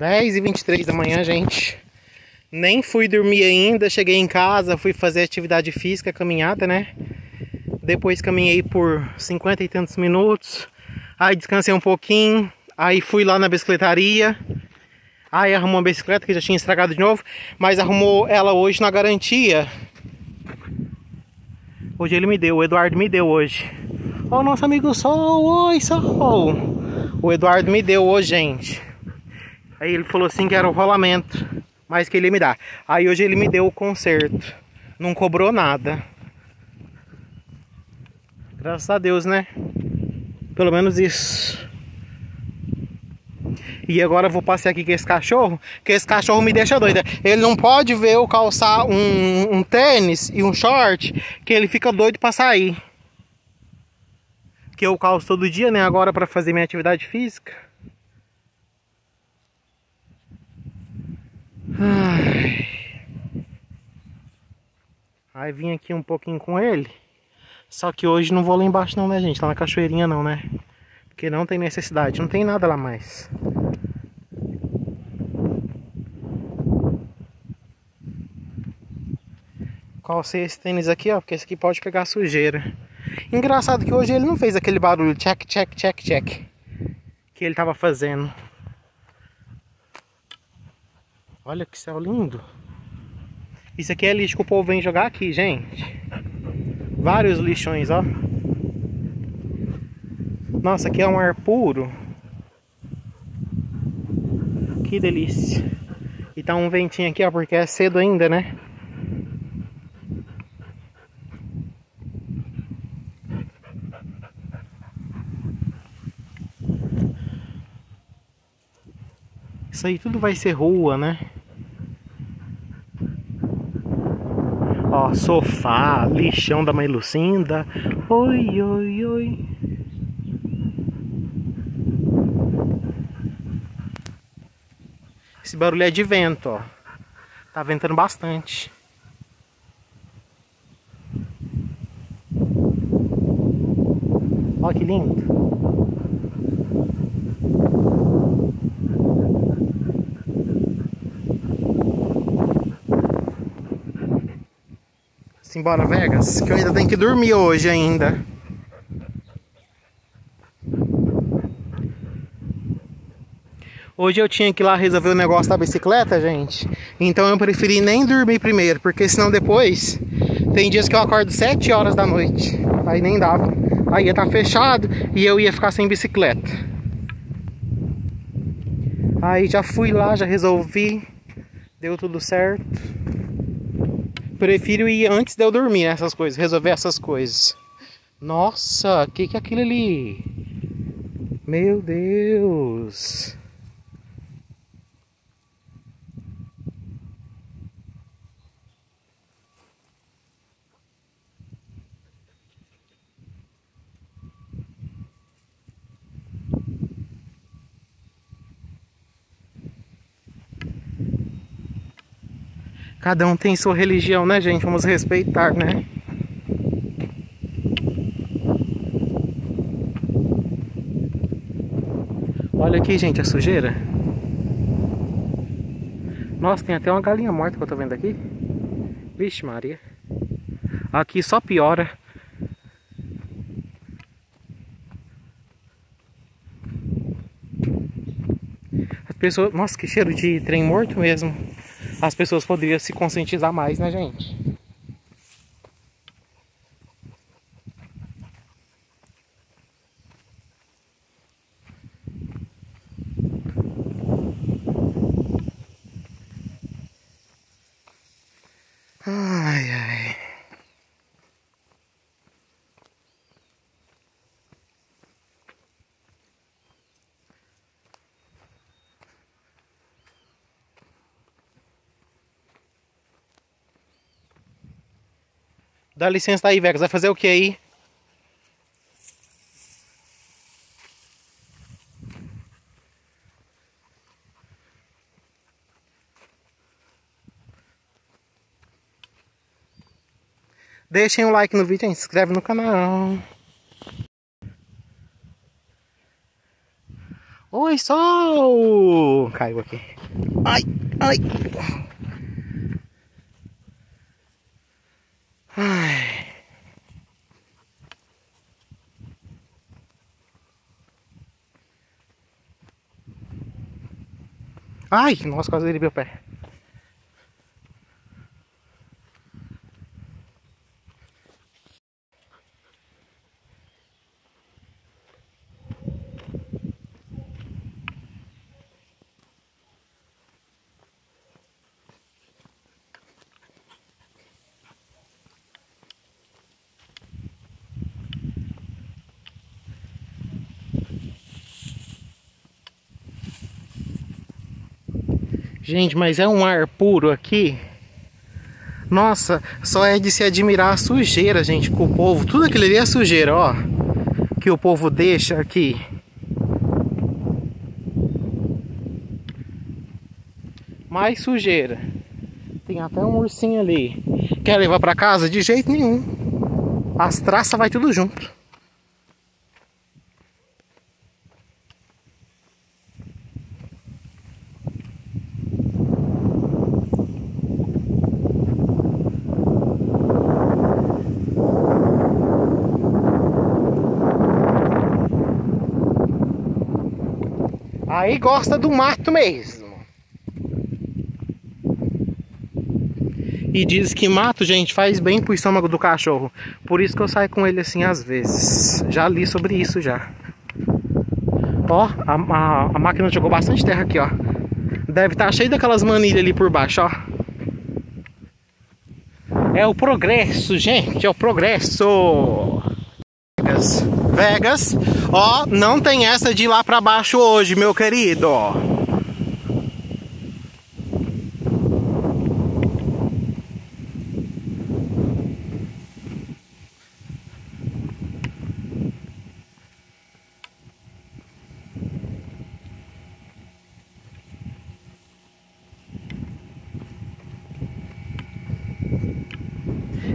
10 e 23 da manhã, gente. Nem fui dormir ainda, cheguei em casa, fui fazer atividade física, caminhada, né? Depois caminhei por 50 e tantos minutos. Aí descansei um pouquinho. Aí fui lá na bicicletaria. Aí arrumou uma bicicleta que já tinha estragado de novo. Mas arrumou ela hoje na garantia. Hoje ele me deu, o Eduardo me deu hoje. Ó o nosso amigo Sol, oi Sol. O Eduardo me deu hoje, gente. Aí ele falou assim que era o rolamento, mas que ele me dá. Aí hoje ele me deu o conserto. Não cobrou nada. Graças a Deus, né? Pelo menos isso. E agora eu vou passear aqui com esse cachorro, que esse cachorro me deixa doida. Ele não pode ver eu calçar um, um tênis e um short, que ele fica doido para sair. Que eu calço todo dia, né? Agora para fazer minha atividade física. Ai. Aí vim aqui um pouquinho com ele. Só que hoje não vou lá embaixo não, né, gente? Lá na cachoeirinha não, né? Porque não tem necessidade, não tem nada lá mais. Calcei esse tênis aqui, ó, porque esse aqui pode pegar sujeira. Engraçado que hoje ele não fez aquele barulho check, check, check, check que ele tava fazendo. Olha que céu lindo. Isso aqui é lixo que o povo vem jogar aqui, gente. Vários lixões, ó. Nossa, aqui é um ar puro. Que delícia. E tá um ventinho aqui, ó, porque é cedo ainda, né? Isso aí tudo vai ser rua, né? Ó, sofá, lixão da mãe Lucinda. Oi, oi, oi. Esse barulho é de vento, ó. Tá ventando bastante. Ó que lindo. Simbora Vegas, que eu ainda tenho que dormir hoje ainda. Hoje eu tinha que ir lá resolver o negócio da bicicleta, gente. Então eu preferi nem dormir primeiro, porque senão depois tem dias que eu acordo 7 horas da noite. Aí nem dava. Aí ia estar tá fechado e eu ia ficar sem bicicleta. Aí já fui lá, já resolvi. Deu tudo certo prefiro ir antes de eu dormir nessas coisas, resolver essas coisas. Nossa, o que que é aquilo ali? Meu Deus. Cada um tem sua religião, né, gente? Vamos respeitar, né? Olha aqui, gente, a sujeira. Nossa, tem até uma galinha morta que eu tô vendo aqui. Vixe Maria. Aqui só piora. As pessoas... Nossa, que cheiro de trem morto mesmo as pessoas poderiam se conscientizar mais, né, gente? Ai, ai. Dá licença aí, Vegas. Vai fazer o que aí? Deixem um like no vídeo e se inscreve no canal. Oi, sol! Caiu aqui. Ai, ai. Ai. Ai, nossa, quase ele meu pé. Gente, mas é um ar puro aqui. Nossa, só é de se admirar a sujeira, gente, com o povo. Tudo aquilo ali é sujeira, ó. Que o povo deixa aqui. Mais sujeira. Tem até um ursinho ali. Quer levar pra casa? De jeito nenhum. As traças vai tudo junto. Aí gosta do mato mesmo. E diz que mato, gente, faz bem pro estômago do cachorro. Por isso que eu saio com ele assim às vezes. Já li sobre isso já. Ó, a, a, a máquina jogou bastante terra aqui, ó. Deve estar tá cheio daquelas manilhas ali por baixo, ó. É o progresso, gente, é o progresso. Vegas, Vegas, ó, não tem essa de ir lá pra baixo hoje, meu querido.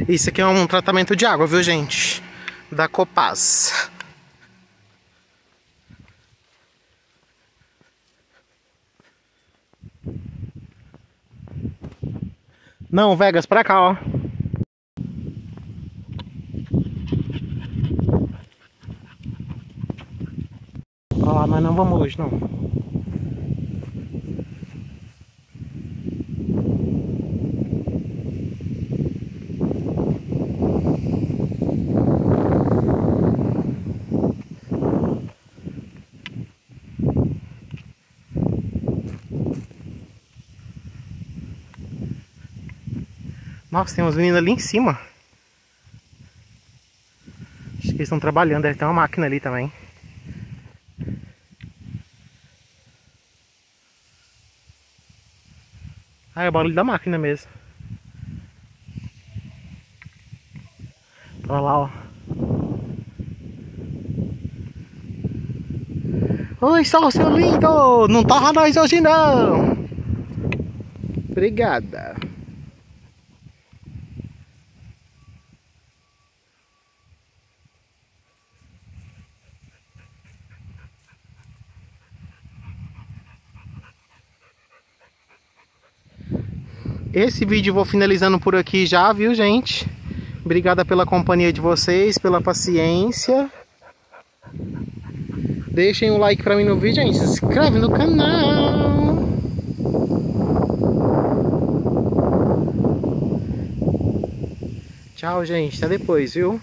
Isso aqui é um tratamento de água, viu, gente? Da Copaz. Não, Vegas, pra cá, ó. Pra lá, mas não vamos hoje, não. Nossa, tem uns meninos ali em cima. Acho que eles estão trabalhando, deve ter uma máquina ali também. Ah, é o barulho da máquina mesmo. Olha lá, ó. Oi, sol, seu lindo! Não torra nós hoje não! Obrigada. Esse vídeo vou finalizando por aqui já, viu, gente? Obrigada pela companhia de vocês, pela paciência. Deixem um like pra mim no vídeo, gente. Se inscreve no canal. Tchau, gente. Até depois, viu?